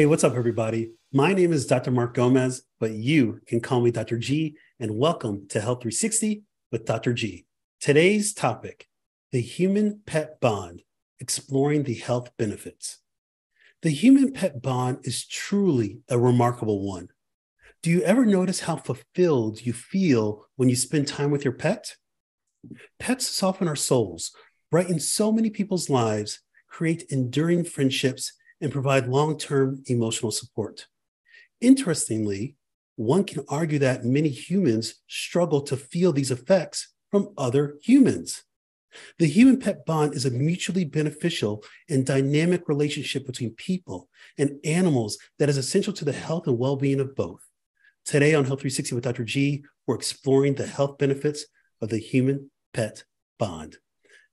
Hey, what's up, everybody? My name is Dr. Mark Gomez, but you can call me Dr. G, and welcome to Health 360 with Dr. G. Today's topic the human pet bond, exploring the health benefits. The human pet bond is truly a remarkable one. Do you ever notice how fulfilled you feel when you spend time with your pet? Pets soften our souls, brighten so many people's lives, create enduring friendships, and provide long term emotional support. Interestingly, one can argue that many humans struggle to feel these effects from other humans. The human pet bond is a mutually beneficial and dynamic relationship between people and animals that is essential to the health and well being of both. Today on Health 360 with Dr. G, we're exploring the health benefits of the human pet bond.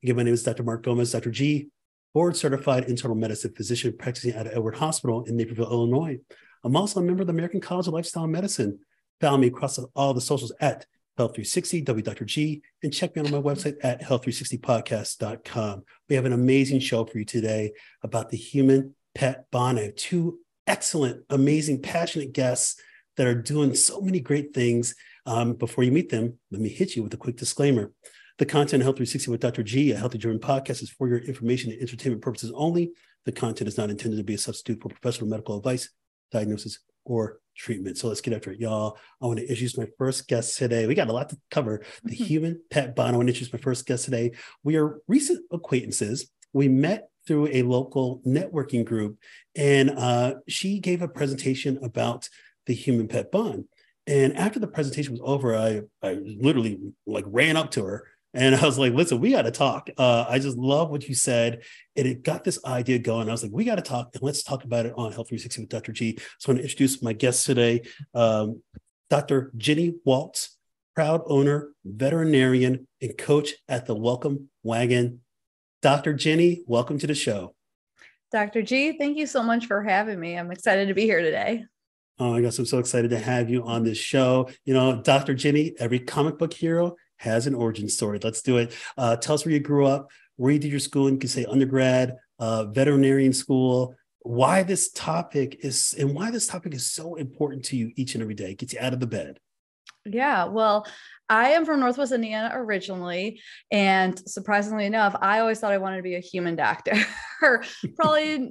Again, my name is Dr. Mark Gomez. Dr. G, board certified internal medicine physician practicing at Edward Hospital in Naperville, Illinois. I'm also a member of the American College of Lifestyle Medicine. Follow me across all the socials at Health360, W and check me out on my website at health360podcast.com. We have an amazing show for you today about the human pet bond. I have two excellent, amazing, passionate guests that are doing so many great things. Um, before you meet them, let me hit you with a quick disclaimer. The content of Health 360 with Dr. G, a healthy driven podcast, is for your information and entertainment purposes only. The content is not intended to be a substitute for professional medical advice, diagnosis, or treatment. So let's get after it, y'all. I want to introduce my first guest today. We got a lot to cover. The mm-hmm. human pet bond. I want to introduce my first guest today. We are recent acquaintances. We met through a local networking group, and uh, she gave a presentation about the human pet bond. And after the presentation was over, I, I literally like ran up to her and I was like, listen, we got to talk. Uh, I just love what you said. And it got this idea going. I was like, we got to talk and let's talk about it on Health 360 with Dr. G. So I'm going to introduce my guest today, um, Dr. Jeni Waeltz, proud owner, veterinarian, and coach at the Welcome Wagon. Dr. Jeni, welcome to the show. Dr. G, thank you so much for having me. I'm excited to be here today. Oh my gosh, I'm so excited to have you on this show. You know, Dr. Jeni, every comic book hero has an origin story. Let's do it. Uh, tell us where you grew up, where you did your schooling. You can say undergrad, uh, veterinarian school. Why this topic is and why this topic is so important to you each and every day. Gets you out of the bed. Yeah, well, I am from Northwest Indiana originally. And surprisingly enough, I always thought I wanted to be a human doctor. Probably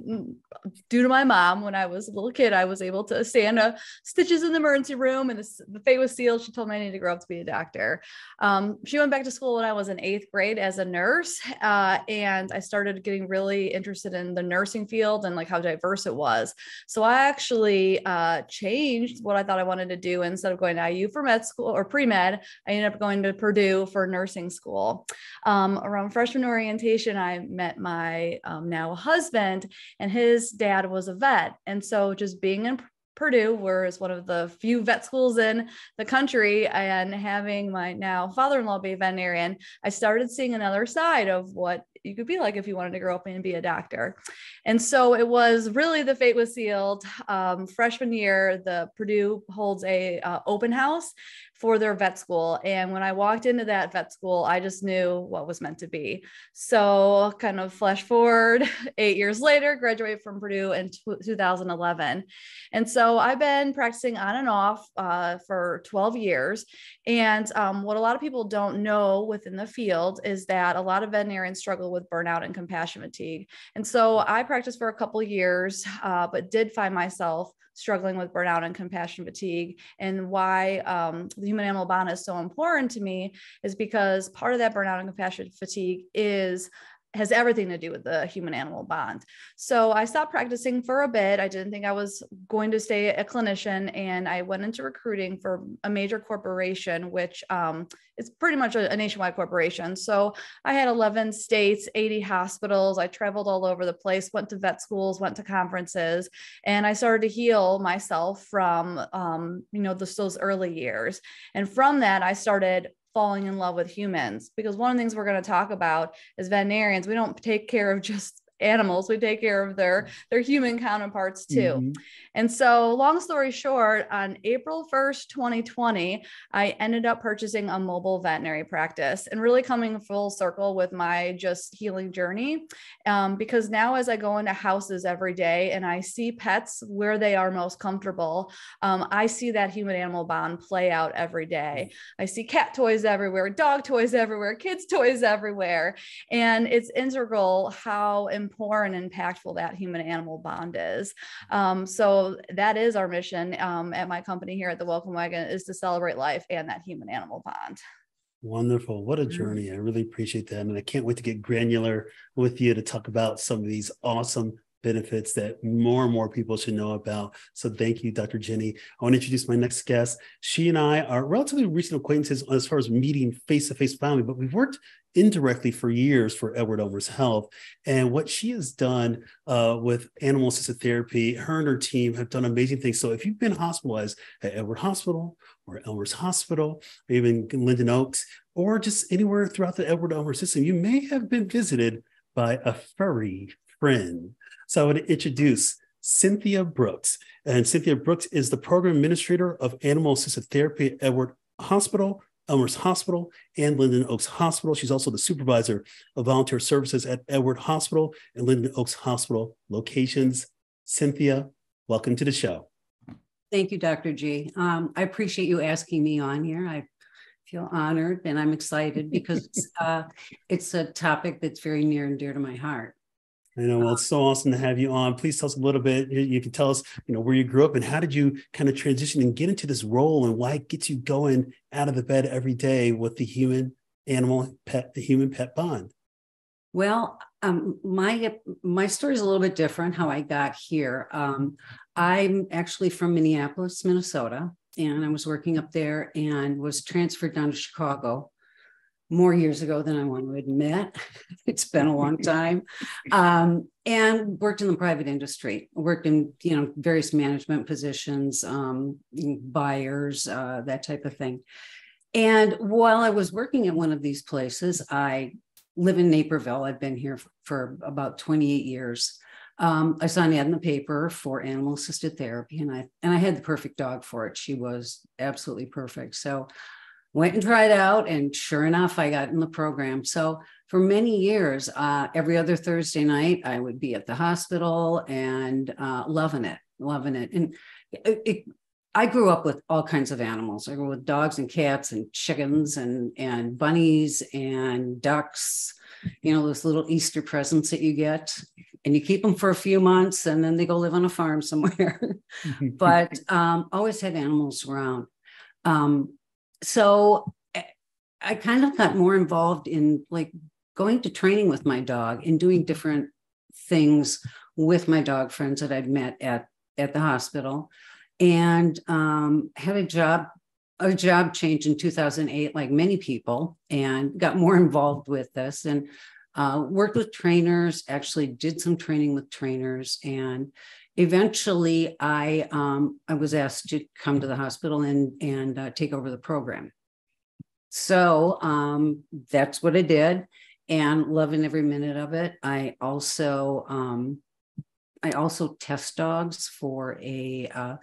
due to my mom, when I was a little kid, I was able to stand a stitches in the emergency room and the, the fate was sealed. She told me I needed to grow up to be a doctor. Um, she went back to school when I was in eighth grade as a nurse. Uh, and I started getting really interested in the nursing field and like how diverse it was. So I actually uh, changed what I thought I wanted to do instead of going to IU for med school or pre med. I ended up going to Purdue for nursing school. Um, around freshman orientation, I met my um, now husband, and his dad was a vet. And so just being in Purdue, where is one of the few vet schools in the country, and having my now father-in-law be a veterinarian, I started seeing another side of what you could be like if you wanted to grow up and be a doctor. And so it was really the fate was sealed. Um, freshman year, the Purdue holds a uh, open house for their vet school. And when I walked into that vet school, I just knew what was meant to be. So kind of flash forward eight years later, graduated from Purdue in t- 2011. And so I've been practicing on and off uh, for 12 years. And um, what a lot of people don't know within the field is that a lot of veterinarians struggle with burnout and compassion fatigue. And so I practiced for a couple years, uh, but did find myself struggling with burnout and compassion fatigue. And why um, the human animal bond is so important to me is because part of that burnout and compassion fatigue is has everything to do with the human animal bond. So I stopped practicing for a bit. I didn't think I was going to stay a clinician, and I went into recruiting for a major corporation, which um, is pretty much a, a, nationwide corporation. So I had 11 states, 80 hospitals. I traveled all over the place, went to vet schools, went to conferences, and I started to heal myself from, um, you know, this, those early years. And from that, I started falling in love with humans. Because one of the things we're going to talk about as veterinarians. We don't take care of just animals we take care of their their human counterparts too. Mm-hmm. and so long story short on april 1st 2020 i ended up purchasing a mobile veterinary practice and really coming full circle with my just healing journey. Um, because now as i go into houses every day and i see pets where they are most comfortable um, i see that human animal bond play out every day. I see cat toys everywhere dog toys everywhere kids toys everywhere. And it's integral how important and impactful that human animal bond is. Um, so that is our mission um, at my company here at the Welcome Wagon is to celebrate life and that human animal bond. Wonderful. What a mm-hmm. journey. I really appreciate that. And I can't wait to get granular with you to talk about some of these awesome benefits that more and more people should know about. So thank you, Dr. Jeni. I want to introduce my next guest. She and I are relatively recent acquaintances as far as meeting face-to-face family, but we've worked indirectly for years for Edward Elmhurst Health. And what she has done uh, with animal assisted therapy, her and her team have done amazing things. So if you've been hospitalized at Edward Hospital or Elmhurst Hospital, or even Linden Oaks, or just anywhere throughout the Edward Elmhurst system, you may have been visited by a furry friend. So I would introduce Cynthia Brooks. And Cynthia Brooks is the program administrator of animal assisted therapy at Edward Hospital, Elmhurst Hospital, and Linden Oaks Hospital. She's also the supervisor of volunteer services at Edward Hospital and Linden Oaks Hospital locations. Cynthia, welcome to the show. Thank you, Dr. G. Um, I appreciate you asking me on here. I feel honored and I'm excited because uh, it's a topic that's very near and dear to my heart. I know. Well, it's so awesome to have you on. Please tell us a little bit. You can tell us, you know, where you grew up and how did you kind of transition and get into this role and why it gets you going out of the bed every day with the human animal pet, the human pet bond. Well, um, my my story is a little bit different. How I got here. Um, I'm actually from Minneapolis, Minnesota, and I was working up there and was transferred down to Chicago more years ago than I want to admit. it's been a long time. Um, and worked in the private industry, worked in, you know, various management positions, um, buyers, uh, that type of thing. And while I was working at one of these places, I live in Naperville. I've been here for, about 28 years. Um, I saw an ad in the paper for animal assisted therapy, and I and I had the perfect dog for it. She was absolutely perfect. So went and tried out and sure enough i got in the program. So for many years uh, every other thursday night i would be at the hospital and uh, loving it loving it. And it, it, i grew up with all kinds of animals. I grew up with dogs and cats and chickens and and bunnies and ducks you know those little easter presents that you get. And you keep them for a few months and then they go live on a farm somewhere. But um, always had animals around. Um, so eh, I kind of got more involved in like going to training with my dog and doing different things with my dog friends that I'd met at at the hospital, and um, had a job a job change in 2008, like many people, and got more involved with this and uh, worked with trainers. Actually, did some training with trainers, and eventually I um, I was asked to come to the hospital and and uh, take over the program. So um, that's what I did, and loving every minute of it. I also um, I also test dogs for a, uh,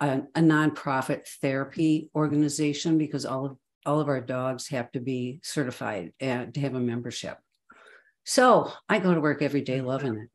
a a nonprofit therapy organization because all of all of our dogs have to be certified and to have a membership. So I go to work every day loving it.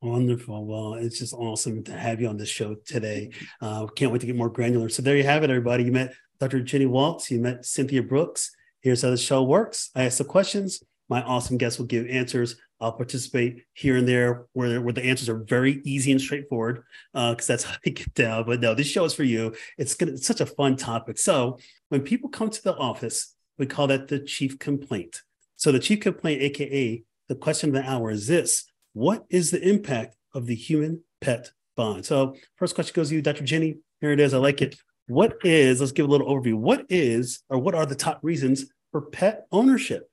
Wonderful. Well, it's just awesome to have you on this show today. Uh, can't wait to get more granular. So there you have it, everybody. You met Dr. Jeni Waeltz. You met Cynthia Brooks. Here's how the show works. I ask the questions. My awesome guests will give answers. I'll participate here and there where, where the answers are very easy and straightforward because uh, that's how I get down. But no, this show is for you. It's, gonna, it's such a fun topic. So when people come to the office, we call that the chief complaint. So the chief complaint, AKA the question of the hour is this what is the impact of the human pet bond? So, first question goes to you, Dr. Jeni. Here it is. I like it. What is, let's give a little overview. What is, or what are the top reasons for pet ownership?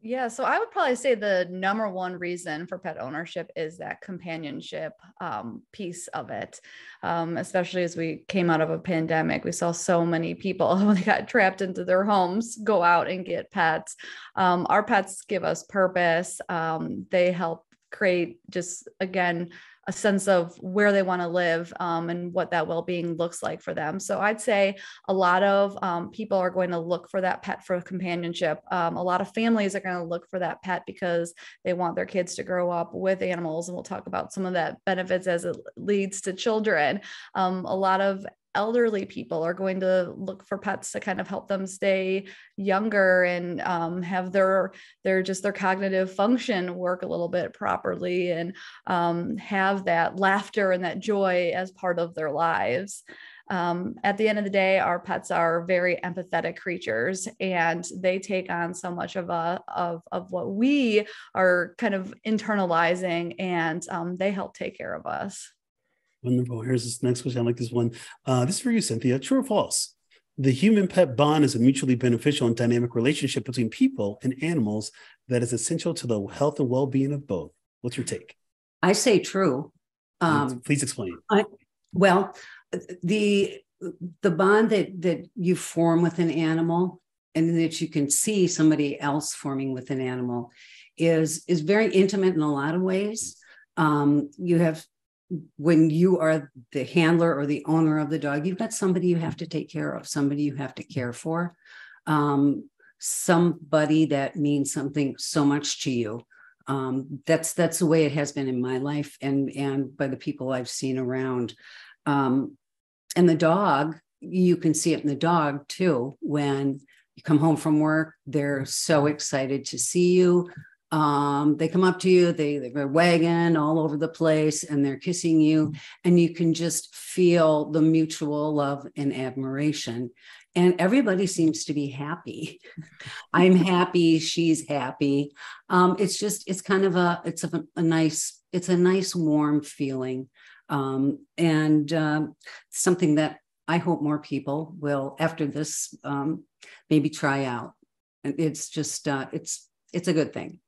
Yeah, so I would probably say the number one reason for pet ownership is that companionship um, piece of it. Um, especially as we came out of a pandemic, we saw so many people when they got trapped into their homes go out and get pets. Um, our pets give us purpose. Um, they help create just again a sense of where they want to live um, and what that well-being looks like for them. So i'd say a lot of um, people are going to look for that pet for companionship. Um, a lot of families are going to look for that pet because they want their kids to grow up with animals and we'll talk about some of that benefits as it leads to children. Um, a lot of elderly people are going to look for pets to kind of help them stay younger and um, have their their just their cognitive function work a little bit properly and um, have that laughter and that joy as part of their lives um, at the end of the day, our pets are very empathetic creatures, and they take on so much of a of of what we are kind of internalizing, and um, they help take care of us. Wonderful. Here's this next question. I like this one. Uh, this is for you, Cynthia. True or false? The human pet bond is a mutually beneficial and dynamic relationship between people and animals that is essential to the health and well being of both. What's your take? I say true. Um, Please explain. I, well, the the bond that that you form with an animal and that you can see somebody else forming with an animal is is very intimate in a lot of ways. Um, you have when you are the handler or the owner of the dog, you've got somebody you have to take care of, somebody you have to care for, um, somebody that means something so much to you. Um, that's that's the way it has been in my life, and and by the people I've seen around. Um, and the dog, you can see it in the dog too. When you come home from work, they're so excited to see you. Um, they come up to you, they, they're wagging all over the place and they're kissing you, and you can just feel the mutual love and admiration. And everybody seems to be happy. I'm happy, she's happy. Um, it's just, it's kind of a, it's a, a nice, it's a nice warm feeling. Um, and um, something that I hope more people will, after this, um, maybe try out. And it's just, uh, it's, it's a good thing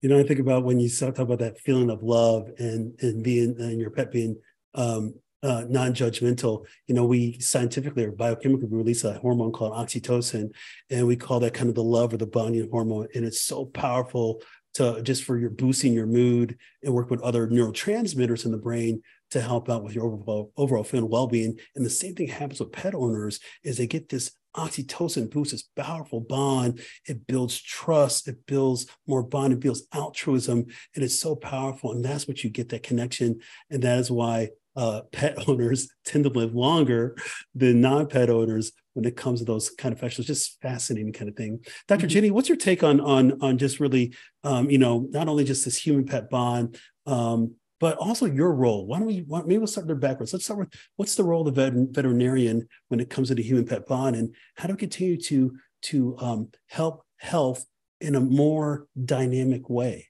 you know, I think about when you talk about that feeling of love and and being and your pet being um, uh, non-judgmental. You know, we scientifically or biochemically release a hormone called oxytocin, and we call that kind of the love or the bonding hormone, and it's so powerful to just for your boosting your mood and work with other neurotransmitters in the brain to help out with your overall overall feeling well-being. And the same thing happens with pet owners is they get this oxytocin boosts this powerful bond. It builds trust. It builds more bond. It builds altruism. And it's so powerful. And that's what you get that connection. And that is why uh, pet owners tend to live longer than non-pet owners when it comes to those kind of factors. Just fascinating kind of thing. Dr. Mm-hmm. Jeni, what's your take on on on just really, um, you know, not only just this human pet bond, um, but also your role. Why don't we, why, maybe we'll start there backwards. Let's start with what's the role of the vet, veterinarian when it comes to the human pet bond and how do we continue to, to um, help health in a more dynamic way?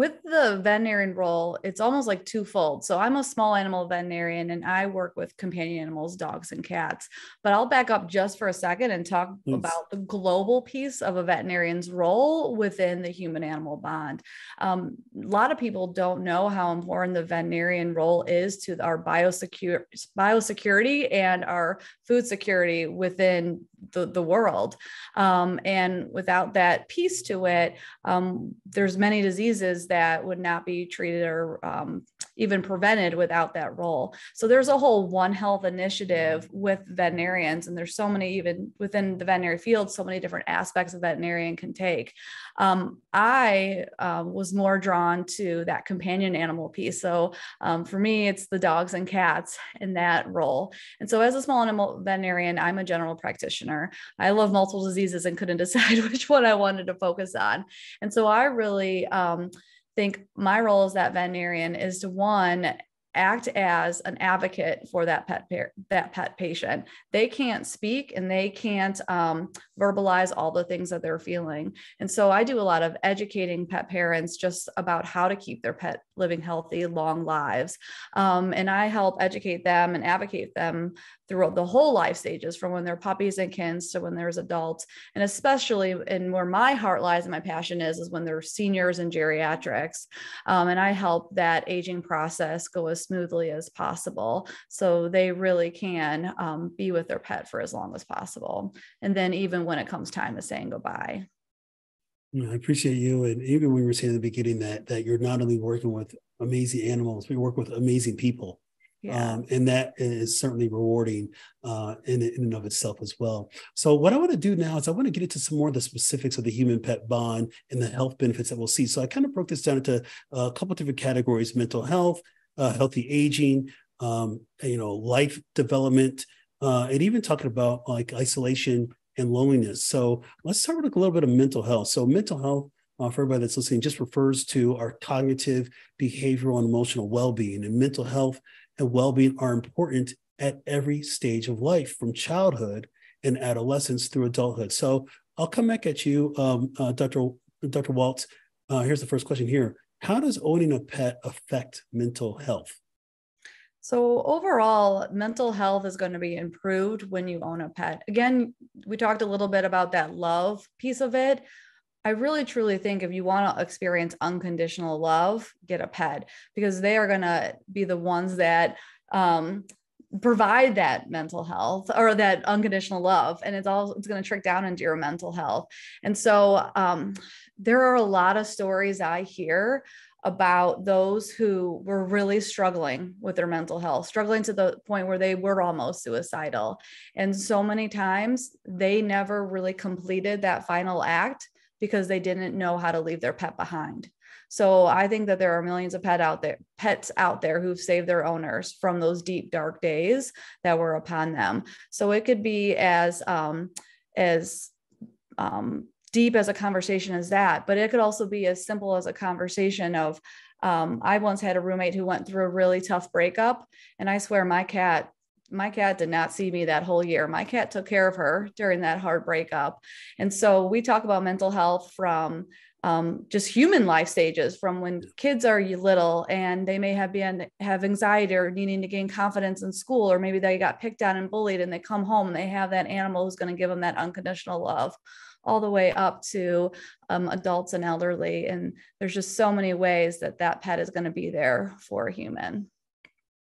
With the veterinarian role, it's almost like twofold. So I'm a small animal veterinarian and I work with companion animals, dogs and cats. But I'll back up just for a second and talk about the global piece of a veterinarian's role within the human animal bond. Um, a lot of people don't know how important the veterinarian role is to our biosecure, biosecurity and our food security within the, the world. Um, and without that piece to it, um, there's many diseases that would not be treated or um, even prevented without that role. So there's a whole One Health initiative with veterinarians, and there's so many even within the veterinary field, so many different aspects a veterinarian can take. Um, I uh, was more drawn to that companion animal piece. So um, for me, it's the dogs and cats in that role. And so as a small animal veterinarian, I'm a general practitioner. I love multiple diseases and couldn't decide which one I wanted to focus on. And so I really um, think my role as that veterinarian is to one act as an advocate for that pet par- that pet patient. They can't speak and they can't um, verbalize all the things that they're feeling. And so I do a lot of educating pet parents just about how to keep their pet living healthy, long lives. Um, and I help educate them and advocate them throughout the whole life stages from when they're puppies and kids to when there's adults. And especially in where my heart lies and my passion is, is when they're seniors and geriatrics. Um, and I help that aging process go as smoothly as possible so they really can um, be with their pet for as long as possible. And then even when it comes time to saying goodbye. I appreciate you. And even when you were saying in the beginning that that you're not only working with amazing animals, you work with amazing people. Um, and that is certainly rewarding uh, in, in and of itself as well. So, what I want to do now is I want to get into some more of the specifics of the human pet bond and the health benefits that we'll see. So, I kind of broke this down into a couple different categories: mental health, uh, healthy aging, um, you know, life development, uh, and even talking about like isolation and loneliness. So, let's start with a little bit of mental health. So, mental health uh, for everybody that's listening, just refers to our cognitive, behavioral, and emotional well being. And mental health and well being are important at every stage of life, from childhood and adolescence through adulthood. So I'll come back at you, um, uh, Dr. Dr. Waeltz. Uh, here's the first question here How does owning a pet affect mental health? So, overall, mental health is going to be improved when you own a pet. Again, we talked a little bit about that love piece of it, I really truly think if you want to experience unconditional love, get a pet because they are going to be the ones that um, provide that mental health or that unconditional love and it's all it's going to trick down into your mental health. And so um, there are a lot of stories i hear about those who were really struggling with their mental health struggling to the point where they were almost suicidal. And so many times they never really completed that final act because they didn't know how to leave their pet behind. So I think that there are millions of pet out there, pets out there who've saved their owners from those deep dark days that were upon them. So it could be as um, as um, deep as a conversation as that, but it could also be as simple as a conversation of. Um, I once had a roommate who went through a really tough breakup, and I swear my cat my cat did not see me that whole year. My cat took care of her during that hard breakup. And so we talk about mental health from um, just human life stages from when kids are little and they may have been have anxiety or needing to gain confidence in school or maybe they got picked on and bullied and they come home and they have that animal who's going to give them that unconditional love all the way up to um, adults and elderly and there's just so many ways that that pet is going to be there for a human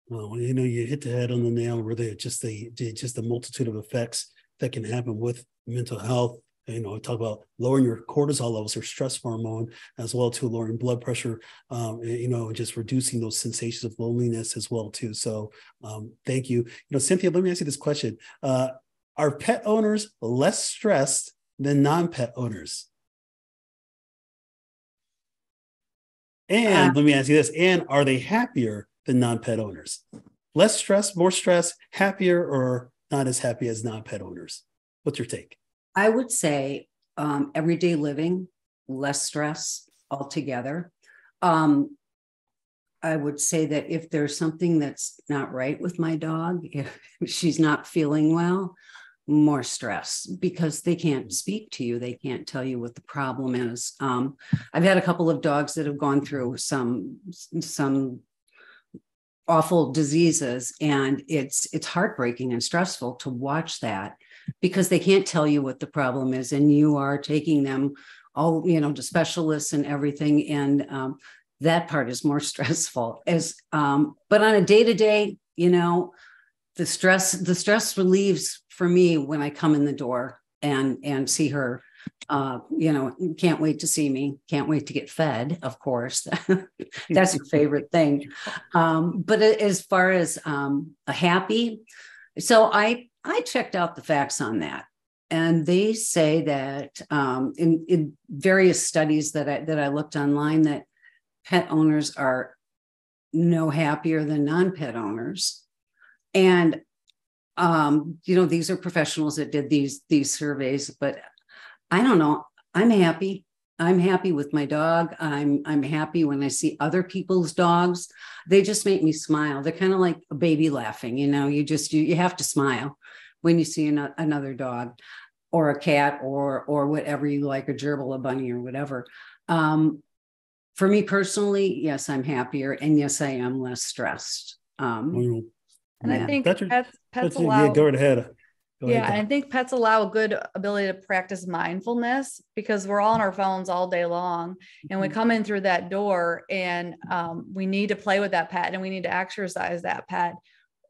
well, you know, you hit the head on the nail where they just the just the multitude of effects that can happen with mental health. You know, I talk about lowering your cortisol levels or stress hormone, as well to lowering blood pressure. Um, you know, just reducing those sensations of loneliness as well too. So, um, thank you. You know, Cynthia, let me ask you this question: uh, Are pet owners less stressed than non-pet owners? And uh, let me ask you this: And are they happier than non-pet owners? Less stress, more stress, happier, or not as happy as non-pet owners? What's your take? I would say um, everyday living, less stress altogether. Um, I would say that if there's something that's not right with my dog, if she's not feeling well, more stress because they can't speak to you. They can't tell you what the problem is. Um, I've had a couple of dogs that have gone through some some awful diseases and it's it's heartbreaking and stressful to watch that because they can't tell you what the problem is and you are taking them all you know to specialists and everything and um, that part is more stressful. As um, but on a day to day you know the stress the stress relieves for me when i come in the door and and see her uh, you know, can't wait to see me, can't wait to get fed, of course. That's your favorite thing. Um, but as far as um, a happy, so I I checked out the facts on that. And they say that um, in, in various studies that I, that I looked online, that pet owners are no happier than non-pet owners. And um, you know, these are professionals that did these these surveys, but I don't know. I'm happy. I'm happy with my dog. I'm I'm happy when I see other people's dogs. They just make me smile. They're kind of like a baby laughing, you know. You just you, you have to smile when you see an, another dog or a cat or or whatever you like, a gerbil, a bunny, or whatever. Um, for me personally, yes, I'm happier, and yes, I am less stressed. Um, and yeah. I think that's, pets, pets allow. Yeah, go ahead. Go yeah, ahead. I think pets allow a good ability to practice mindfulness because we're all on our phones all day long, and we mm-hmm. come in through that door, and um, we need to play with that pet, and we need to exercise that pet.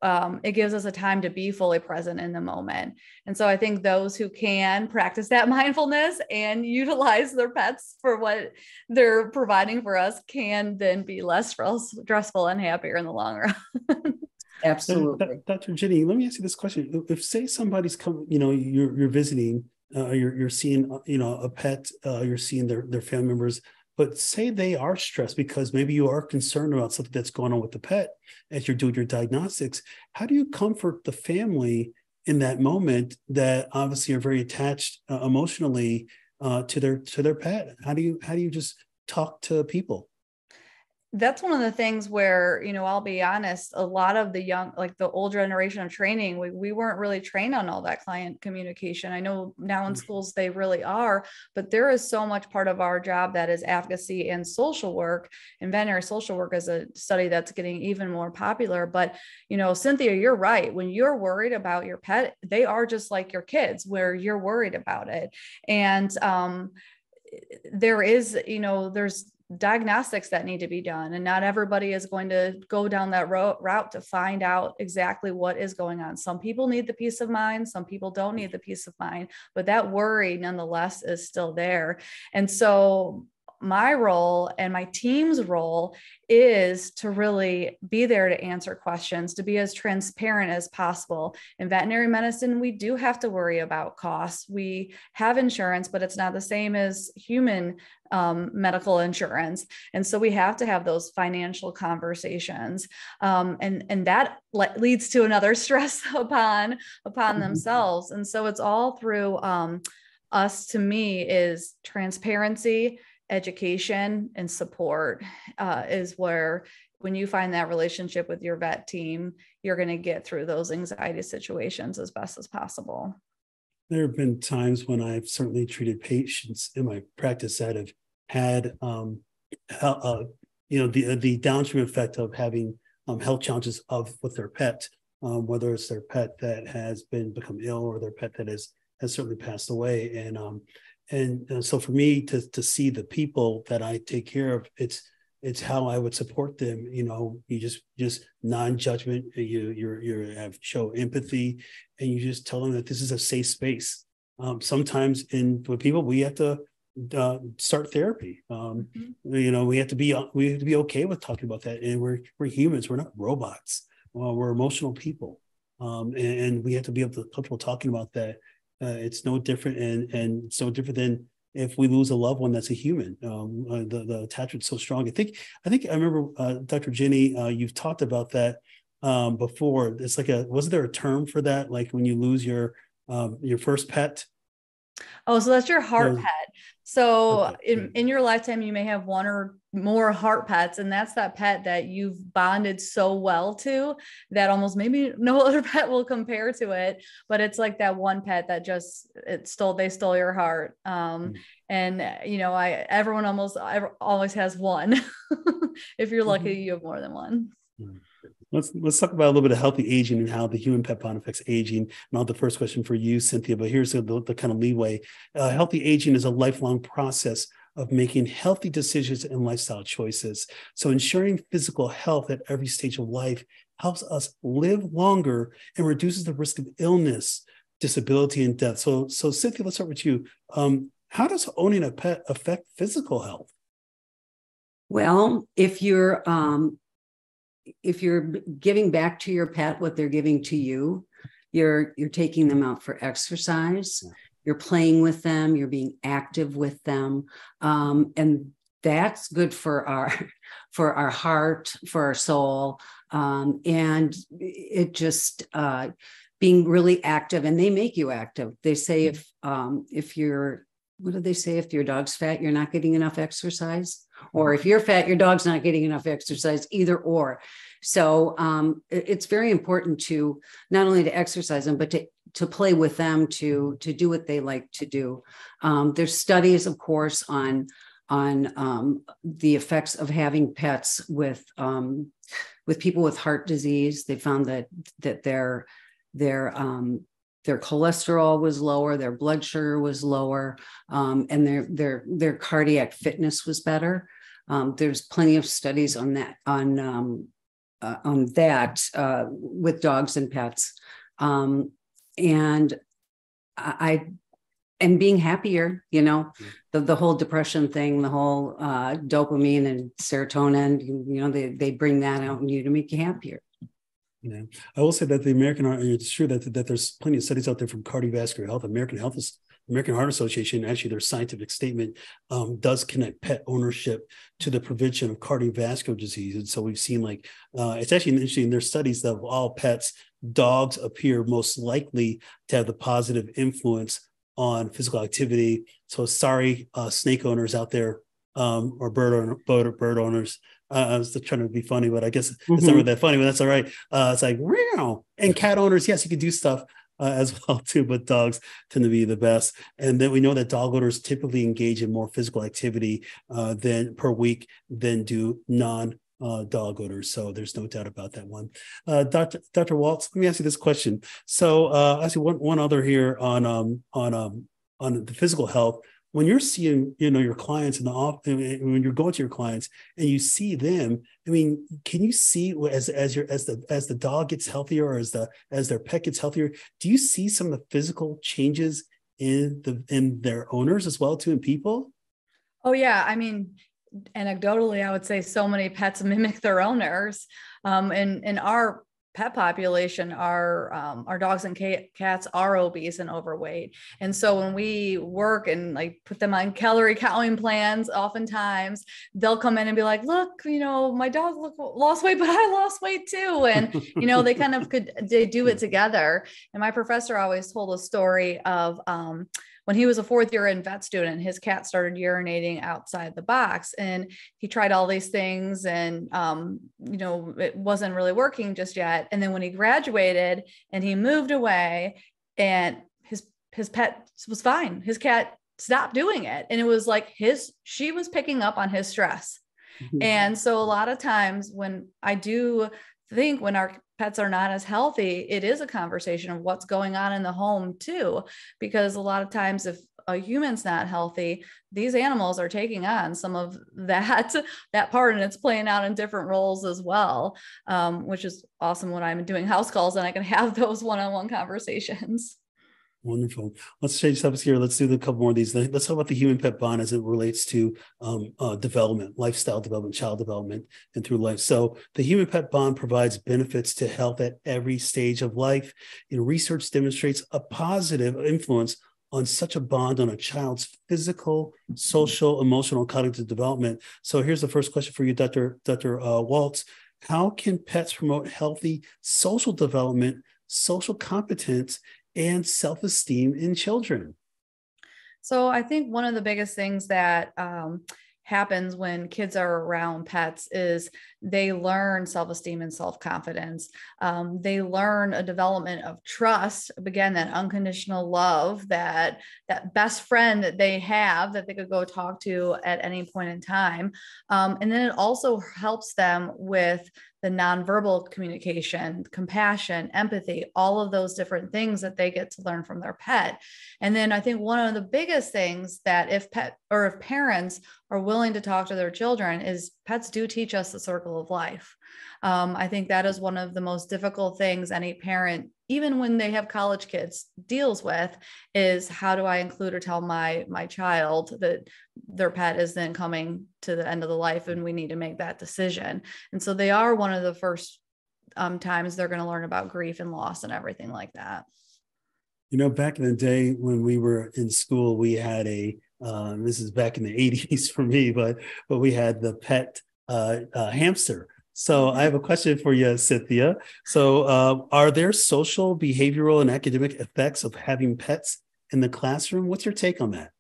um, it gives us a time to be fully present in the moment. And so I think those who can practice that mindfulness and utilize their pets for what they're providing for us can then be less stressful and happier in the long run. Absolutely. Dr. Jeni, let me ask you this question. If say somebody's come, you know, you're, you're visiting, uh, you're, you're seeing, uh, you know, a pet, uh, you're seeing their, their family members, but say they are stressed because maybe you are concerned about something that's going on with the pet as you're doing your diagnostics. How do you comfort the family in that moment that obviously are very attached uh, emotionally uh, to their to their pet? How do you how do you just talk to people? That's one of the things where you know i'll be honest a lot of the young like the old generation of training we, we weren't really trained on all that client communication. I know now in mm-hmm. schools they really are but there is so much part of our job that is advocacy and social work and veterinary social work is a study that's getting even more popular. But you know cynthia you're right when you're worried about your pet they are just like your kids where you're worried about it. And um there is you know there's diagnostics that need to be done and not everybody is going to go down that ro- route to find out exactly what is going on. Some people need the peace of mind some people don't need the peace of mind but that worry nonetheless is still there. And so my role and my team's role is to really be there to answer questions, to be as transparent as possible. In veterinary medicine, we do have to worry about costs. We have insurance, but it's not the same as human um, medical insurance. And so we have to have those financial conversations. Um, and, and that le- leads to another stress upon, upon mm-hmm. themselves. And so it's all through um, us, to me, is transparency education and support uh, is where when you find that relationship with your vet team you're going to get through those anxiety situations as best as possible. There have been times when i've certainly treated patients in my practice that have had um, uh, you know the the downstream effect of having um, health challenges of with their pet um, whether it's their pet that has been become ill or their pet that has has certainly passed away. And um, and uh, so for me to to see the people that I take care of, it's it's how I would support them. You know, you just just non-judgment. You you you have show empathy, and you just tell them that this is a safe space. Um, sometimes in with people, we have to uh, start therapy. Um, mm-hmm. You know, we have to be we have to be okay with talking about that. And we're we're humans. We're not robots. We're emotional people, um, and, and, we have to be able to comfortable talking about that uh, it's no different, and and it's no different than if we lose a loved one that's a human. Um, uh, the the attachment's so strong. I think I think I remember uh, Dr. Jeni, uh, you've talked about that um, before. It's like a wasn't there a term for that? Like when you lose your um, your first pet. Oh, so that's your heart pet. So okay. in, in your lifetime, you may have one or more heart pets, and that's that pet that you've bonded so well to that almost maybe no other pet will compare to it. But it's like that one pet that just it stole they stole your heart. Um, mm. And you know, I everyone almost ever, always has one. if you're lucky, mm-hmm. you have more than one. Mm let's let's talk about a little bit of healthy aging and how the human pet bond affects aging. And I'll the first question for you, Cynthia. But here's the, the, the kind of leeway. Uh, healthy aging is a lifelong process of making healthy decisions and lifestyle choices. So ensuring physical health at every stage of life helps us live longer and reduces the risk of illness, disability, and death. So, so Cynthia, let's start with you. Um, how does owning a pet affect physical health? Well, if you're um, if you're giving back to your pet what they're giving to you, you're you're taking them out for exercise, you're playing with them, you're being active with them, um, and that's good for our for our heart, for our soul, um, and it just uh, being really active. And they make you active. They say if um, if you're what do they say? If your dog's fat, you're not getting enough exercise or if you're fat, your dog's not getting enough exercise, either or. So um, it's very important to not only to exercise them, but to to play with them, to to do what they like to do. Um, there's studies, of course, on on um, the effects of having pets with um, with people with heart disease. They found that that their their um, their cholesterol was lower, their blood sugar was lower, um, and their their their cardiac fitness was better. Um, there's plenty of studies on that on um, uh, on that uh, with dogs and pets, um, and I and being happier. You know, mm-hmm. the the whole depression thing, the whole uh, dopamine and serotonin. You know, they they bring that out in you to make you happier. Yeah, I will say that the American it's true that that there's plenty of studies out there from cardiovascular health. American Health American Heart Association, actually, their scientific statement um, does connect pet ownership to the prevention of cardiovascular disease. And so we've seen like uh, it's actually interesting. There's studies of all pets, dogs appear most likely to have the positive influence on physical activity. So sorry, uh, snake owners out there um, or bird owner, bird, bird owners. Uh, I was trying to be funny, but I guess mm-hmm. it's not really that funny, but that's all right. Uh, it's like, Meow. and cat owners, yes, you can do stuff uh, as well too, but dogs tend to be the best. And then we know that dog owners typically engage in more physical activity uh, than per week than do non uh, dog owners. So there's no doubt about that one. Uh, Dr. Dr. Waeltz, let me ask you this question. So uh, I see one one other here on um, on um, on the physical health when you're seeing you know your clients in the off when you're going to your clients and you see them i mean can you see as as your as the as the dog gets healthier or as the as their pet gets healthier do you see some of the physical changes in the in their owners as well too in people? Oh yeah. I mean anecdotally i would say so many pets mimic their owners. Um, and in our pet population our um, our dogs and cats are obese and overweight. And so when we work and like put them on calorie counting plans oftentimes they'll come in and be like look you know my dog look, lost weight but i lost weight too. And you know they kind of could they do it together. And my professor always told a story of um, when he was a fourth year in vet student, his cat started urinating outside the box and he tried all these things and, um, you know, it wasn't really working just yet. And then when he graduated and he moved away and his, his pet was fine. His cat stopped doing it. And it was like his, she was picking up on his stress. Mm-hmm. And so a lot of times when I do think when our pets are not as healthy, it is a conversation of what's going on in the home too. Because a lot of times, if a human's not healthy, these animals are taking on some of that that part, and it's playing out in different roles as well, um, which is awesome when I'm doing house calls and I can have those one-on-one conversations. Wonderful. Let's change topics here. Let's do a couple more of these. Let's talk about the human pet bond as it relates to um, uh, development, lifestyle development, child development, and through life. So, the human pet bond provides benefits to health at every stage of life. And research demonstrates a positive influence on such a bond on a child's physical, social, emotional, cognitive development. So, here's the first question for you, Dr. Dr. Uh, Waeltz. How can pets promote healthy social development, social competence, and self esteem in children? So, I think one of the biggest things that um, happens when kids are around pets is they learn self-esteem and self-confidence um, they learn a development of trust again that unconditional love that that best friend that they have that they could go talk to at any point in time um, and then it also helps them with the nonverbal communication, compassion, empathy, all of those different things that they get to learn from their pet. And then I think one of the biggest things that if pet or if parents are willing to talk to their children is pets do teach us the circle of life. Um, I think that is one of the most difficult things any parent, even when they have college kids, deals with is how do I include or tell my my child that their pet is then coming to the end of the life and we need to make that decision. And so they are one of the first um, times they're going to learn about grief and loss and everything like that. You know, back in the day when we were in school, we had a um, this is back in the 80s for me, but but we had the pet uh, uh, hamster so I have a question for you, Cynthia. So uh, are there social, behavioral, and academic effects of having pets in the classroom? What's your take on that?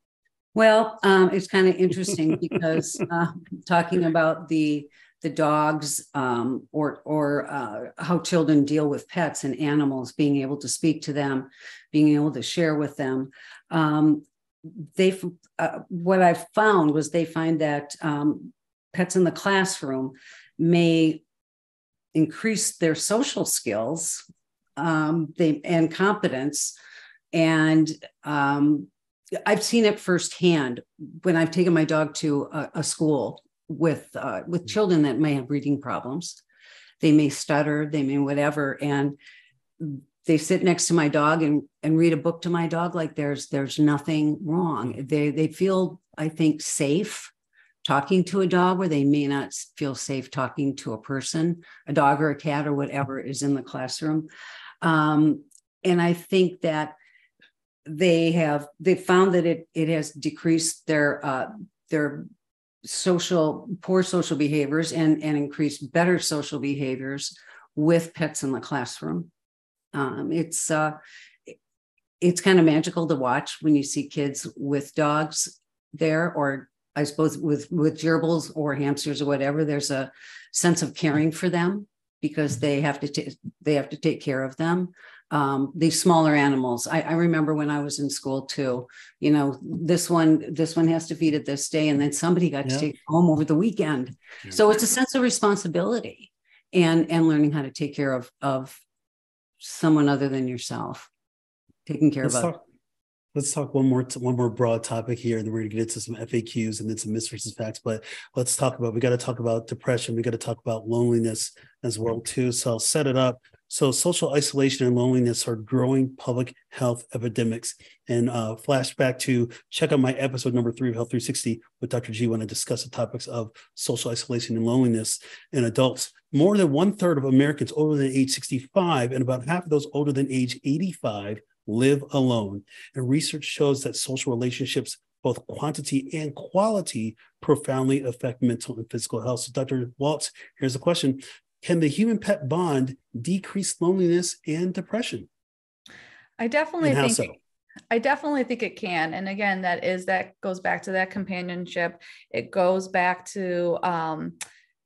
Well, um, it's kind of interesting because uh, talking about the the dogs um, or or uh, how children deal with pets and animals, being able to speak to them, being able to share with them. Um, they uh, what I've found was they find that um, pets in the classroom may increase their social skills um, they, and competence. And um, I've seen it firsthand when I've taken my dog to a, a school with uh, with children that may have reading problems. they may stutter, they may whatever. And they sit next to my dog and, and read a book to my dog like there's there's nothing wrong. They they feel, I think, safe talking to a dog where they may not feel safe talking to a person, a dog or a cat or whatever is in the classroom. Um, and I think that they have they found that it it has decreased their uh, their social poor social behaviors and and increased better social behaviors with pets in the classroom. Um, it's uh, it's kind of magical to watch when you see kids with dogs there, or I suppose with with gerbils or hamsters or whatever. There's a sense of caring for them because they have to t- they have to take care of them um, these smaller animals. I, I, remember when I was in school too. You know, this one, this one has to feed it this day, and then somebody got yeah. to take home over the weekend. Yeah. So it's a sense of responsibility, and and learning how to take care of of someone other than yourself, taking care let's of. Talk, let's talk one more one more broad topic here, and then we're gonna get into some FAQs and then some myths facts. But let's talk about we got to talk about depression. We got to talk about loneliness as well too. So I'll set it up so, social isolation and loneliness are growing public health epidemics. And uh, flashback to check out my episode number three of Health 360 with Dr. G when I discuss the topics of social isolation and loneliness in adults. More than one third of Americans older than age 65 and about half of those older than age 85 live alone. And research shows that social relationships, both quantity and quality, profoundly affect mental and physical health. So, Dr. Waeltz, here's the question can the human pet bond decrease loneliness and depression? I definitely think so? I definitely think it can. And again, that is that goes back to that companionship. It goes back to um,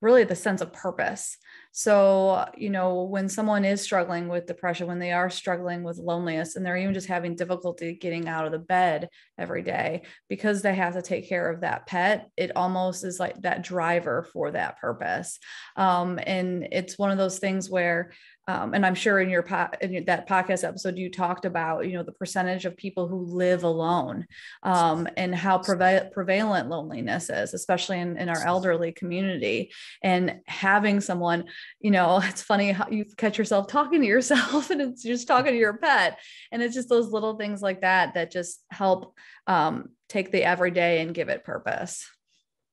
really the sense of purpose. So, you know, when someone is struggling with depression, when they are struggling with loneliness, and they're even just having difficulty getting out of the bed every day because they have to take care of that pet, it almost is like that driver for that purpose. Um, and it's one of those things where um, and I'm sure in your, po- in that podcast episode you talked about you know the percentage of people who live alone um, and how preva- prevalent loneliness is, especially in, in our elderly community. And having someone, you know, it's funny how you catch yourself talking to yourself and it's just talking to your pet, and it's just those little things like that that just help um, take the everyday and give it purpose.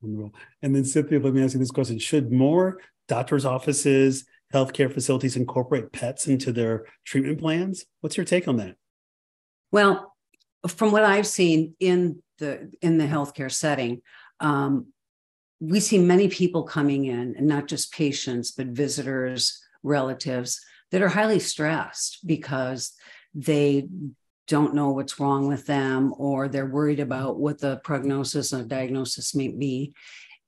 And then Cynthia, let me ask you this question: Should more doctors' offices healthcare facilities incorporate pets into their treatment plans? What's your take on that? Well, from what I've seen in the in the healthcare setting, um, we see many people coming in, and not just patients, but visitors, relatives that are highly stressed because they don't know what's wrong with them or they're worried about what the prognosis or diagnosis may be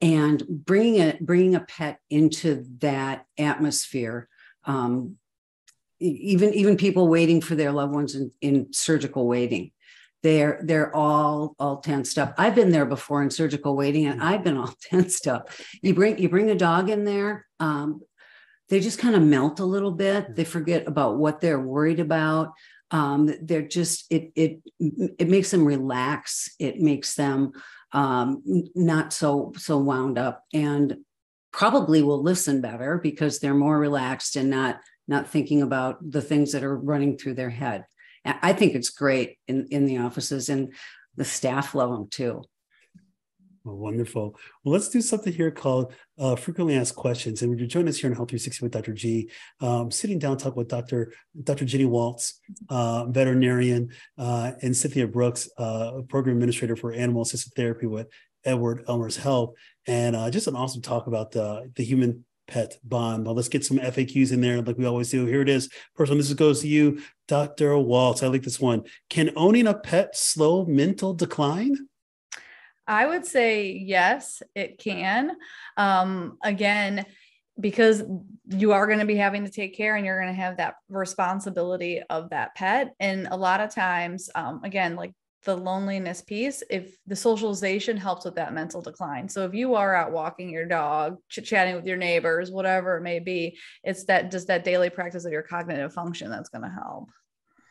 and bringing a bringing a pet into that atmosphere um, even even people waiting for their loved ones in, in surgical waiting. They're they're all all tensed up. I've been there before in surgical waiting and i've been all tensed up. You bring you bring a dog in there um, they just kind of melt a little bit. They forget about what they're worried about. Um, they're just it it it makes them relax. It makes them um, not so so wound up and probably will listen better because they're more relaxed and not not thinking about the things that are running through their head. I think it's great in in the offices and the staff love them too well, wonderful. Well, let's do something here called uh, frequently asked questions. And when you join us here in Health 360 with Dr. G, um, sitting down, talk with Dr. Dr. Jeni Waeltz, uh, veterinarian, uh, and Cynthia Brooks, uh, program administrator for animal assisted therapy with Edward Elmhurst Health. And uh, just an awesome talk about the, the human pet bond. Well, let's get some FAQs in there like we always do. Here it is. First one, this goes to you, Dr. Waeltz. I like this one. Can owning a pet slow mental decline? I would say yes, it can. Um, again, because you are going to be having to take care and you're going to have that responsibility of that pet. And a lot of times, um, again, like the loneliness piece, if the socialization helps with that mental decline. So if you are out walking your dog, chit chatting with your neighbors, whatever it may be, it's that just that daily practice of your cognitive function that's going to help.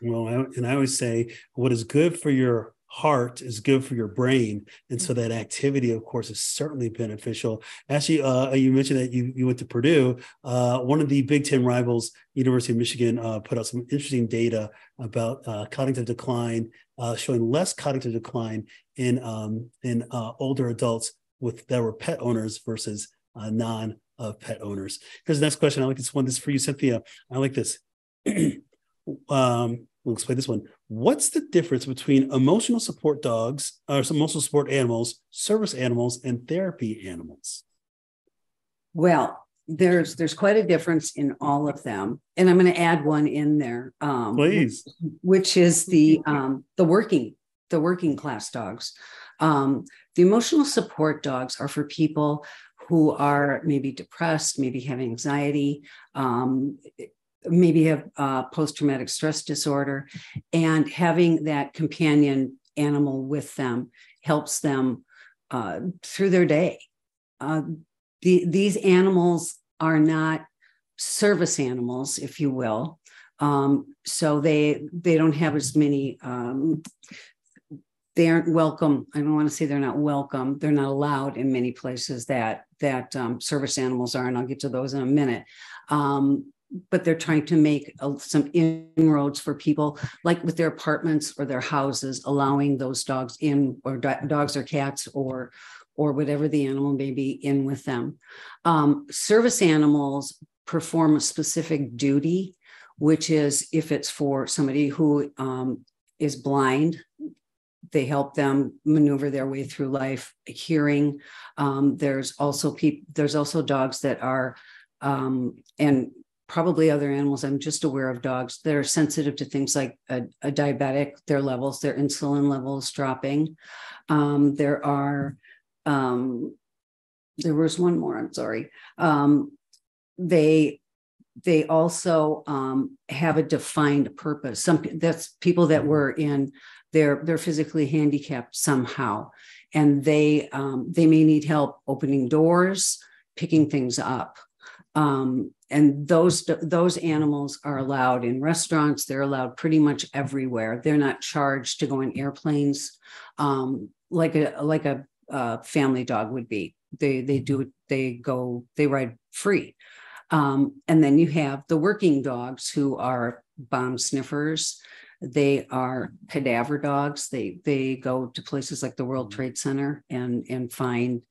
Well, and I always say what is good for your heart is good for your brain. And so that activity of course is certainly beneficial. Actually uh, you mentioned that you, you went to purdue. Uh, one of the big 10 rivals university of michigan uh, put out some interesting data about uh, cognitive decline uh, showing less cognitive decline in um, in uh, older adults with that were pet owners versus non pet owners. Here's the next question. I like this one this is for you cynthia. I like this. Um, we'll explain this one. What's the difference between emotional support dogs or emotional support animals, service animals, and therapy animals? Well, there's there's quite a difference in all of them, and I'm going to add one in there. Um, Please, which is the um, the working the working class dogs. Um, the emotional support dogs are for people who are maybe depressed, maybe have anxiety, um, maybe have uh, post traumatic stress disorder, and having that companion animal with them helps them uh, through their day. Uh, the, these animals are not service animals, if you will. Um, so they they don't have as many. Um, they aren't welcome. I don't want to say they're not welcome. They're not allowed in many places that that um, service animals are, and I'll get to those in a minute. But they're trying to make some inroads for people like with their apartments or their houses allowing those dogs in or do- dogs or cats or or whatever the animal may be in with them. Um, service animals perform a specific duty which is if it's for somebody who um, is blind they help them maneuver their way through life hearing. Um, there's also people there's also dogs that are um, and probably other animals. I'm just aware of dogs that are sensitive to things like a, a diabetic, their levels, their insulin levels dropping. Um, there are, um, there was one more, I'm sorry. Um, they, they also um, have a defined purpose. Some that's people that were in, they're, they're physically handicapped somehow. And they, um, they may need help opening doors, picking things up. Um, and those those animals are allowed in restaurants. They're allowed pretty much everywhere. They're not charged to go in airplanes um, like a like a family dog would be. They they do they go they ride free. Um, and then you have the working dogs who are bomb sniffers. They are cadaver dogs. They they go to places like the world trade center and and find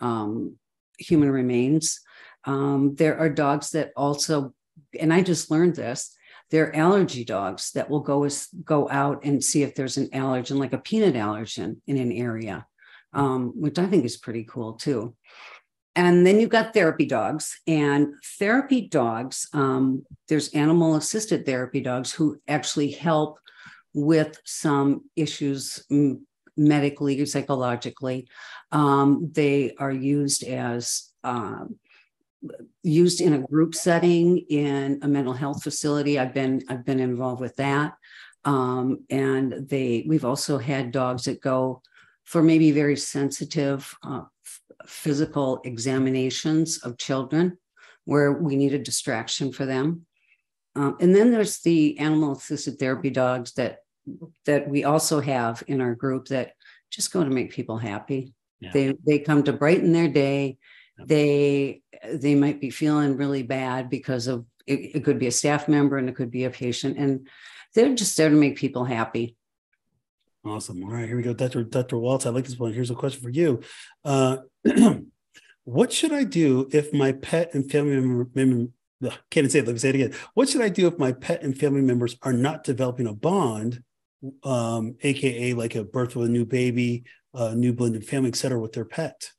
um, human remains um, there are dogs that also, and I just learned this. They're allergy dogs that will go go out and see if there's an allergen, like a peanut allergen in an area, um, which I think is pretty cool too. And then you've got therapy dogs, and therapy dogs. Um, there's animal assisted therapy dogs who actually help with some issues medically psychologically. Um, they are used as um, used in a group setting in a mental health facility. I've been I've been involved with that, um, and they we've also had dogs that go for maybe very sensitive uh, f- physical examinations of children where we need a distraction for them. Um, and then there's the animal assisted therapy dogs that that we also have in our group that just go to make people happy. Yeah. They they come to brighten their day they they might be feeling really bad because of it, it could be a staff member and it could be a patient and they're just there to make people happy. Awesome. All right here we go. Dr dr Waeltz i like this one here's a question for you. Uh, what should i do if my pet and family member, member can't say it. Let me say it again. What should i do if my pet and family members are not developing a bond um, aka like a birth of a new baby a new blended family etc with their pet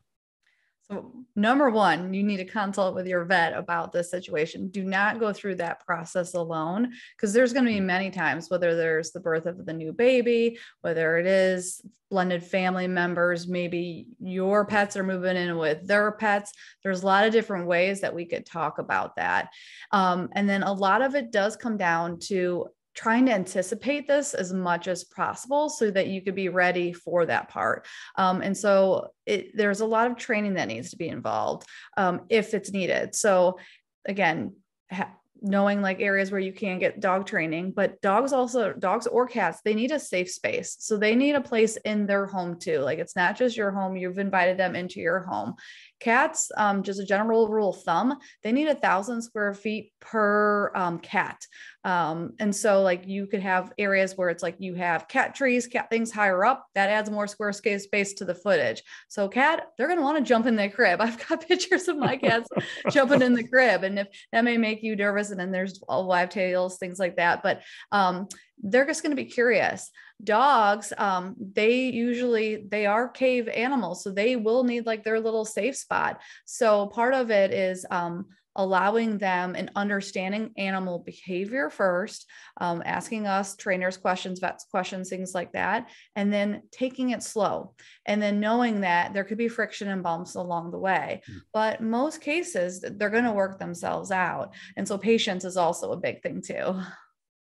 so, number one, you need to consult with your vet about this situation. Do not go through that process alone because there's going to be many times, whether there's the birth of the new baby, whether it is blended family members, maybe your pets are moving in with their pets. There's a lot of different ways that we could talk about that. Um, and then a lot of it does come down to trying to anticipate this as much as possible so that you could be ready for that part. Um, and so it, there's a lot of training that needs to be involved um, if it's needed. So again, ha- knowing like areas where you can get dog training but dogs also dogs or cats they need a safe space so they need a place in their home too like it's not just your home you've invited them into your home cats um, just a general rule of thumb they need a thousand square feet per um, cat. Um, and so like you could have areas where it's like you have cat trees cat things higher up that adds more square space to the footage. So cat they're going to want to jump in their crib. I've got pictures of my cats jumping in the crib and if that may make you nervous and then there's all live tails things like that. But um, they're just going to be curious dogs um, they usually they are cave animals so they will need like their little safe spot. So part of it is um, allowing them and understanding animal behavior first um, asking us trainers questions vets questions things like that and then taking it slow and then knowing that there could be friction and bumps along the way. Mm. but most cases they're going to work themselves out and so patience is also a big thing too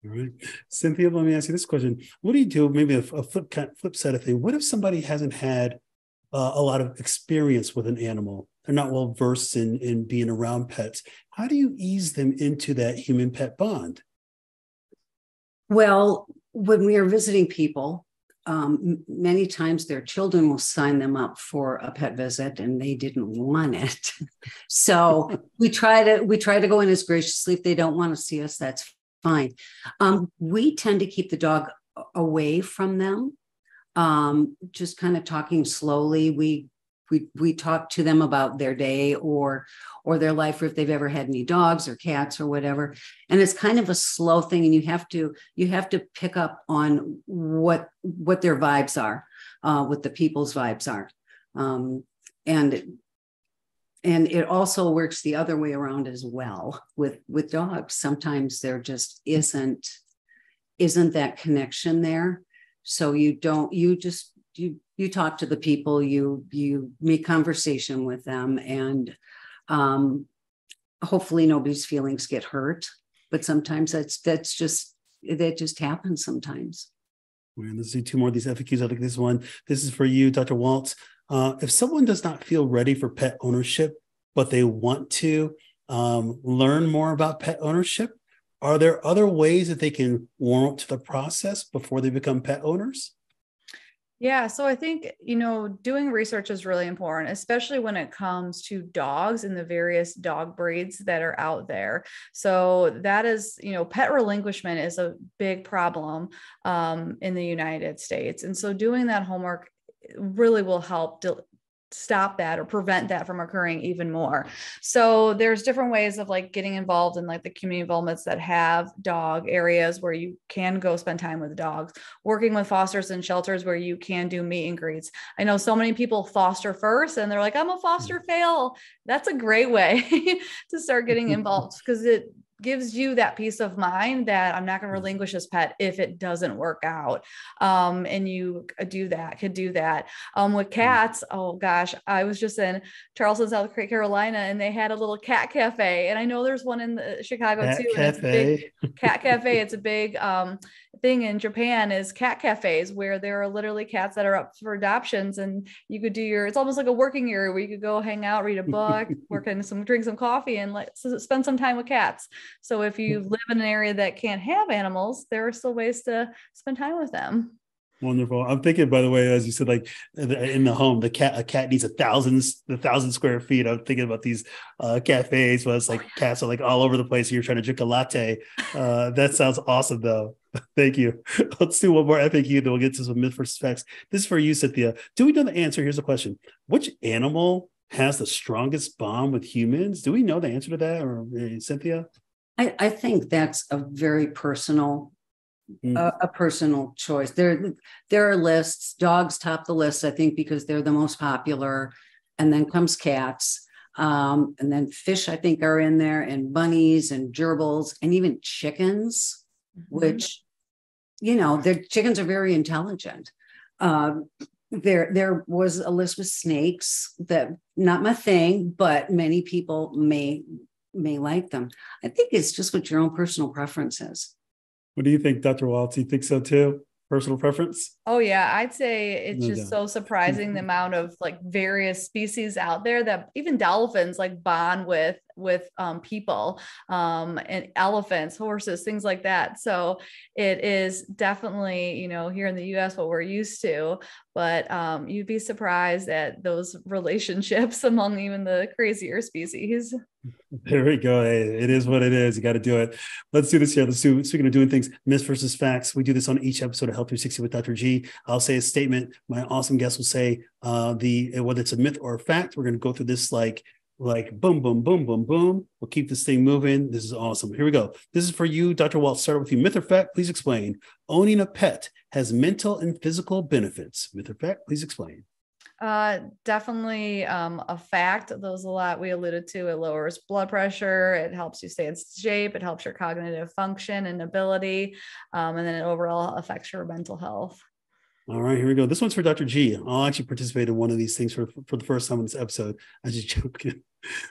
all right. Cynthia, let me ask you this question. What do you do? Maybe a, a flip flip side of thing. What if somebody hasn't had uh, a lot of experience with an animal? They're not well versed in, in being around pets. How do you ease them into that human pet bond? Well, when we are visiting people, um, many times their children will sign them up for a pet visit and they didn't want it. so we try to we try to go in as graciously if they don't want to see us, that's fine. Um, we tend to keep the dog away from them, um, just kind of talking slowly. We we we talk to them about their day or or their life, or if they've ever had any dogs or cats or whatever. And it's kind of a slow thing, and you have to you have to pick up on what what their vibes are, uh, what the people's vibes are. Um, and and it also works the other way around as well with with dogs sometimes there just isn't isn't that connection there so you don't you just you you talk to the people you you make conversation with them and um hopefully nobody's feelings get hurt but sometimes that's that's just that just happens sometimes and let's do two more of these FAQs. I like this one. This is for you, Dr. Waeltz. Uh, if someone does not feel ready for pet ownership, but they want to um, learn more about pet ownership, are there other ways that they can warm up to the process before they become pet owners? Yeah, so I think, you know, doing research is really important, especially when it comes to dogs and the various dog breeds that are out there. So that is, you know, pet relinquishment is a big problem um, in the United States. And so doing that homework really will help stop that or prevent that from occurring even more. So there's different ways of like getting involved in like the community involvements that have dog areas where you can go spend time with dogs, working with fosters and shelters where you can do meet and greets. I know so many people foster first and they're like, I'm a foster mm. fail. That's a great way to start getting involved because it gives you that peace of mind that I'm not going to mm. relinquish this pet if it doesn't work out. Um, and you do that, could do that. Um, with mm. cats, oh gosh, I was just in Charleston, South Carolina, and they had a little cat cafe. And I know there's one in the, Chicago cat too. Cafe. And it's a big cat cafe. It's a big um, thing in Japan is cat cafes where there are literally cats that are up for adoptions and you could do your it's almost like a working area where you could go hang out, read a book, work in some drink some coffee and let spend some time with cats. So if you live in an area that can't have animals, there are still ways to spend time with them. Wonderful. I'm thinking, by the way, as you said, like in the home, the cat a cat needs a thousand the thousand square feet. I'm thinking about these uh, cafes where it's like cats are like all over the place. You're trying to drink a latte. Uh, that sounds awesome, though. Thank you. Let's do one more FAQ, then we'll get to some myth versus facts. This is for you, Cynthia. Do we know the answer? Here's a question: Which animal has the strongest bond with humans? Do we know the answer to that, or uh, Cynthia? I, I think that's a very personal Mm. A, a, personal choice. There, there are lists. Dogs top the list, I think, because they're the most popular, and then comes cats, um, and then fish. I think are in there, and bunnies and gerbils, and even chickens, mm-hmm. which, you know, the chickens are very intelligent. Um, there, there was a list with snakes that not my thing, but many people may may like them. I think it's just what your own personal preference is. What do you think, Dr. Waeltz? You think so too? Personal preference? Oh yeah, I'd say it's just so surprising the mm-hmm. amount of like various species out there that even dolphins like bond with with um, people um, and elephants, horses, things like that. So it is definitely, you know, here in the US, what we're used to, but um, you'd be surprised at those relationships among even the crazier species. There we go. It is what it is. You got to do it. Let's do this here. Let's do. Speaking of doing things, myths versus facts. We do this on each episode of Health 360 with Dr. G. I'll say a statement. My awesome guest will say uh, the whether it's a myth or a fact. We're going to go through this like like boom, boom, boom, boom, boom. We'll keep this thing moving. This is awesome. Here we go. This is for you, Dr. Walt. Start with you. Myth or fact? Please explain. Owning a pet has mental and physical benefits. Myth or fact? Please explain. Uh, definitely um, a fact. Those a lot we alluded to. It lowers blood pressure. It helps you stay in shape. It helps your cognitive function and ability, um, and then it overall affects your mental health. All right, here we go. This one's for Dr. G. I'll actually participate in one of these things for, for the first time in this episode. I just joking.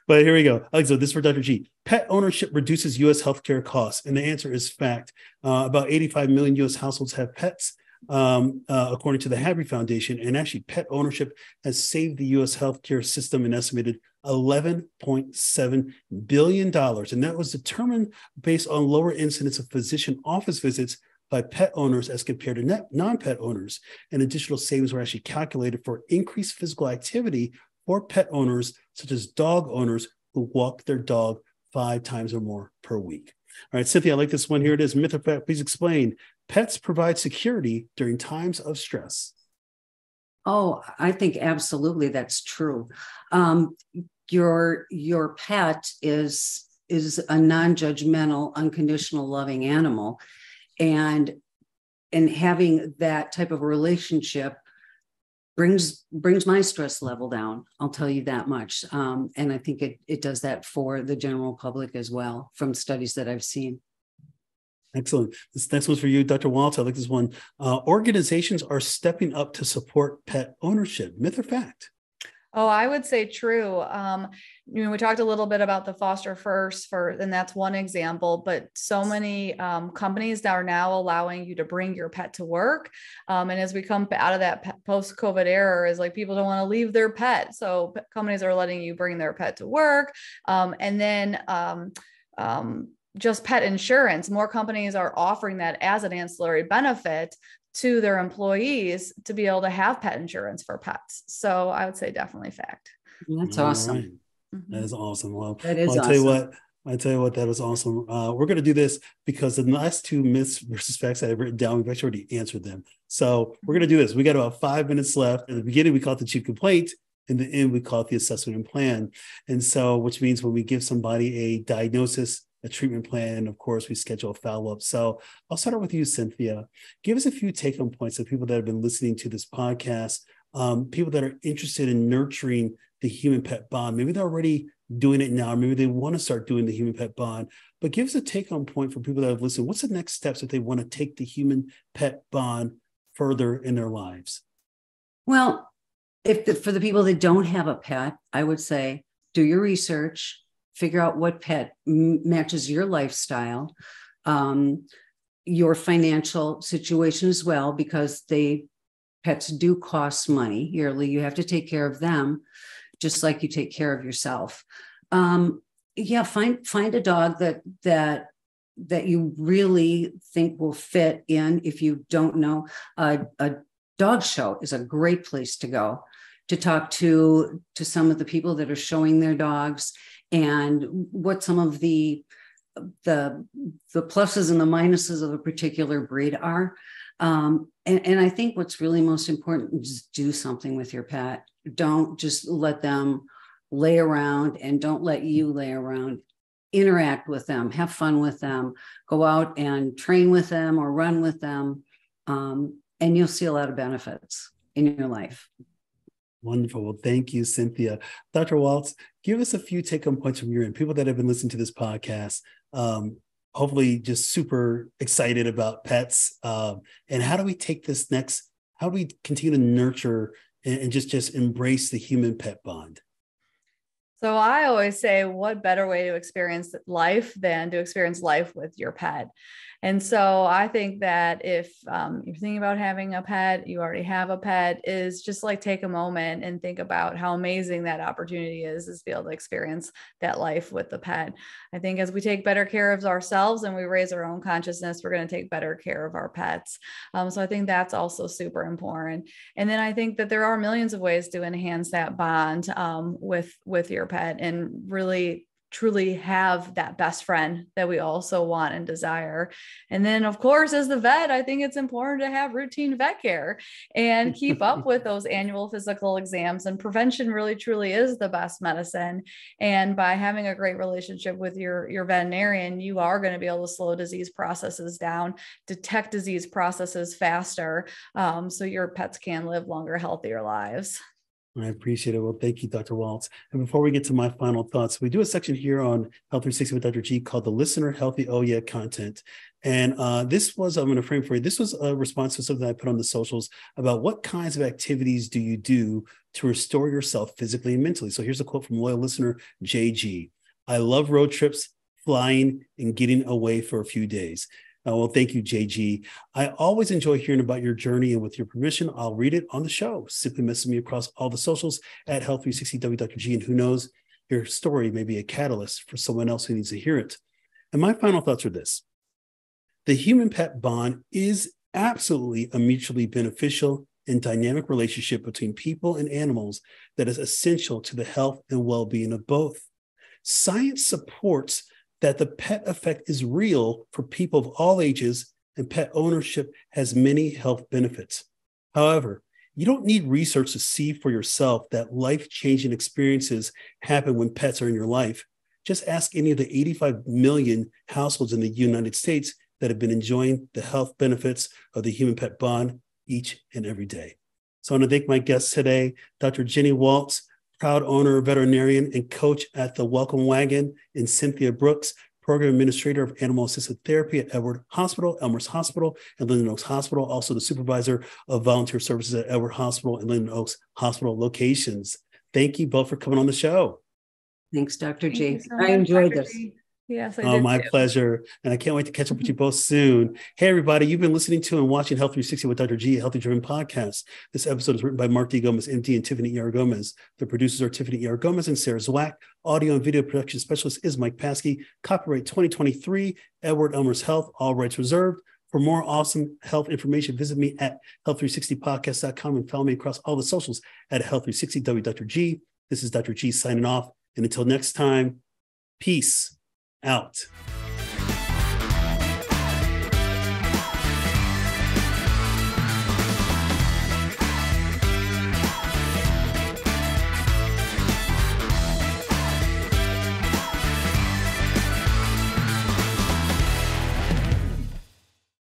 But here we go. So this is for Dr. G. Pet ownership reduces U.S. healthcare costs. And the answer is fact. Uh, about 85 million U.S. households have pets, um, uh, according to the HABRI Foundation. And actually, pet ownership has saved the U.S. healthcare system an estimated $11.7 billion. And that was determined based on lower incidence of physician office visits by pet owners as compared to non-pet owners. And additional savings were actually calculated for increased physical activity for pet owners, such as dog owners who walk their dog five times or more per week. All right, Cynthia, I like this one. Here it is. Myth or fact, please explain. Pets provide security during times of stress. Oh, I think absolutely that's true. Um, your your pet is is a non-judgmental, unconditional, loving animal, and and having that type of relationship brings brings my stress level down i'll tell you that much. Um, and i think it, it does that for the general public as well from studies that i've seen. Excellent. This next one's for you dr Waeltz i like this one. Uh, organizations are stepping up to support pet ownership. Myth or fact Oh, I would say true. Um, you know, we talked a little bit about the foster first for, and that's one example, but so many um, companies are now allowing you to bring your pet to work. Um, and as we come out of that post COVID era, is like people don't want to leave their pet. So companies are letting you bring their pet to work. Um, and then, um, um, just pet insurance. More companies are offering that as an ancillary benefit to their employees to be able to have pet insurance for pets. So I would say definitely fact. That's awesome. Right. Mm-hmm. That is awesome. Well, that is I'll awesome. tell you what. I tell you what, that was awesome. Uh, we're going to do this because the last two myths versus facts that I've written down, we've actually already answered them. So we're going to do this. We got about five minutes left. At the beginning, we call it the chief complaint. In the end, we call it the assessment and plan. And so, which means when we give somebody a diagnosis, a treatment plan, and of course, we schedule a follow up. So I'll start out with you, Cynthia. Give us a few take home points of people that have been listening to this podcast, um, people that are interested in nurturing the human pet bond. Maybe they're already doing it now, or maybe they want to start doing the human pet bond. But give us a take home point for people that have listened. What's the next steps if they want to take the human pet bond further in their lives? Well, if the, for the people that don't have a pet, I would say do your research, figure out what pet m- matches your lifestyle, um, your financial situation as well, because they pets do cost money yearly. You have to take care of them, just like you take care of yourself. Um, yeah, find find a dog that that that you really think will fit in. If you don't know, uh, a dog show is a great place to go to talk to to some of the people that are showing their dogs and what some of the the the pluses and the minuses of a particular breed are. Um, and, and I think what's really most important is do something with your pet. Don't just let them lay around and don't let you lay around. Interact with them, have fun with them, go out and train with them or run with them. Um, and you'll see a lot of benefits in your life. Wonderful. Well, thank you, Cynthia. Dr. Waeltz, give us a few take home points from your end. People that have been listening to this podcast, um, hopefully just super excited about pets. Um, and how do we take this next? How do we continue to nurture and, and just just embrace the human pet bond? So I always say, what better way to experience life than to experience life with your pet? And so I think that if um, you're thinking about having a pet, you already have a pet, is just like take a moment and think about how amazing that opportunity is, is to be able to experience that life with the pet. I think as we take better care of ourselves and we raise our own consciousness, we're going to take better care of our pets. Um, so I think that's also super important. And then I think that there are millions of ways to enhance that bond um, with with your pet and really truly have that best friend that we also want and desire. And then, of course, as the vet, I think it's important to have routine vet care and keep up with those annual physical exams. And prevention really, truly is the best medicine. And by having a great relationship with your, your veterinarian, you are going to be able to slow disease processes down, detect disease processes faster, um, so your pets can live longer, healthier lives. I appreciate it. Well, thank you, Dr. Waeltz. And before we get to my final thoughts, we do a section here on Health 360 with Dr. G called the Listener Healthy Oh Yeah content. And uh, this was, I'm going to frame for you, this was a response to something I put on the socials about what kinds of activities do you do to restore yourself physically and mentally. So here's a quote from loyal listener JG I love road trips, flying, and getting away for a few days. Uh, well, thank you, JG. I always enjoy hearing about your journey, and with your permission, I'll read it on the show. Simply message me across all the socials at Health360W and who knows, your story may be a catalyst for someone else who needs to hear it. And my final thoughts are this the human pet bond is absolutely a mutually beneficial and dynamic relationship between people and animals that is essential to the health and well being of both. Science supports that the pet effect is real for people of all ages and pet ownership has many health benefits. However, you don't need research to see for yourself that life changing experiences happen when pets are in your life. Just ask any of the 85 million households in the United States that have been enjoying the health benefits of the human pet bond each and every day. So I want to thank my guests today, Dr. Jeni Waeltz, proud owner, veterinarian, and coach at the Welcome Wagon, and Cynthia Brooks, program administrator of animal assisted therapy at Edward Hospital, Elmhurst Hospital, and Linden Oaks Hospital, also the supervisor of volunteer services at Edward Hospital and Linden Oaks Hospital locations. Thank you both for coming on the show. Thanks, Dr. G. So I enjoyed Dr. this. G. Yes, I oh, my too. pleasure. And I can't wait to catch up with you both soon. Hey, everybody, you've been listening to and watching Health 360 with Dr. G, a healthy driven podcast. This episode is written by Mark D. Gomez, MD, and Tiffany E.R. Gomez. The producers are Tiffany E.R. Gomez and Sarah Zwack. Audio and video production specialist is Mike Paskey. Copyright 2023, Edward Elmhurst Health, all rights reserved. For more awesome health information, visit me at health360podcast.com and follow me across all the socials at health360w Dr. G. This is Dr. G signing off. And until next time, peace out.